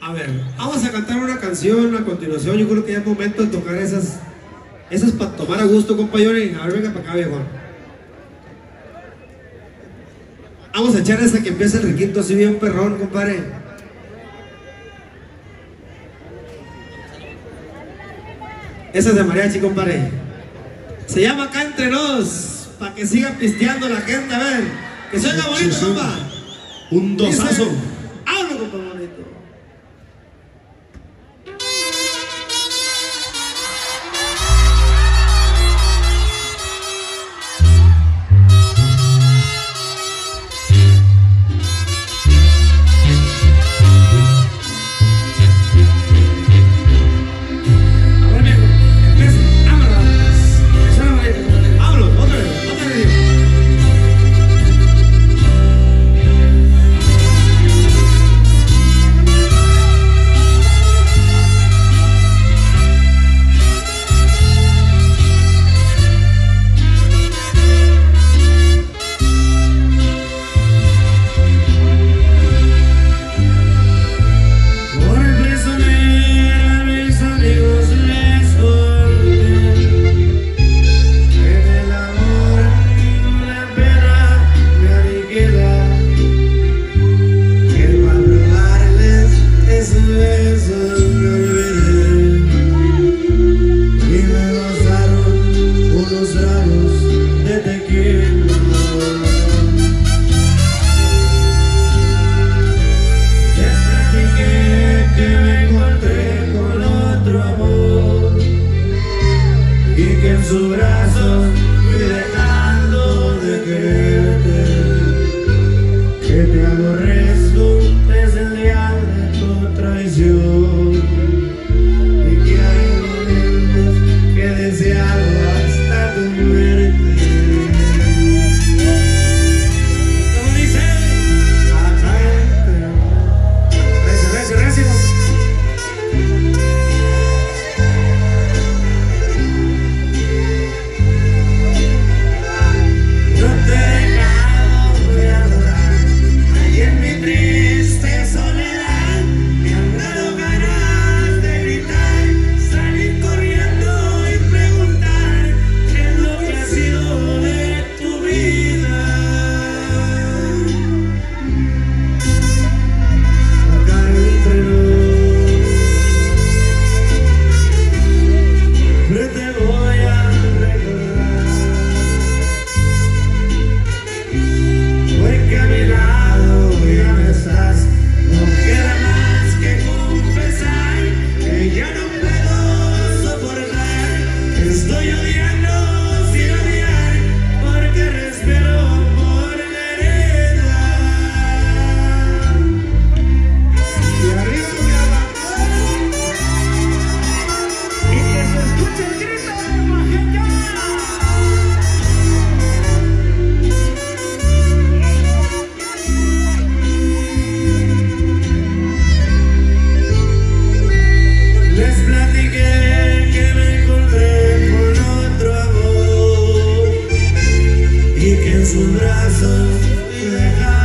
A ver, vamos a cantar una canción a continuación. Yo creo que ya es momento de tocar esas. Esas para tomar a gusto, compa Johnny. A ver, venga para acá, viejo. Vamos a echar esa que empieza el requinto así bien perrón, compadre. Esa es de mariachi, compadre. Se llama Acá Entre Nos. Para que siga pisteando la gente, a ver. Que suena bonito, compa. Un dosazo. Dice- brazos y dejar.